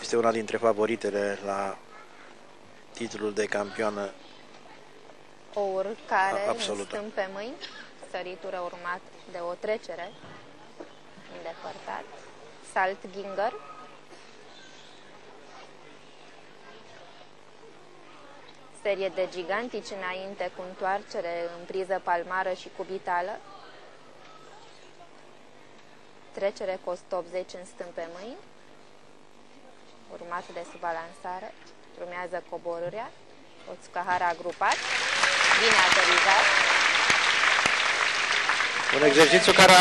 Este una dintre favoritele la titlul de campioană. O urcare A- în absolută. stâng pe mâini, săritură urmat de o trecere. Îndepărtat, salt ginger, serie de gigantici înainte cu întoarcere în priză palmară și cubitală, trecere cu 180 în stâng pe mâini, urmat de subalansare, urmează coborârea, Otsucahara agrupat, bine aterizat, un exercițiu care a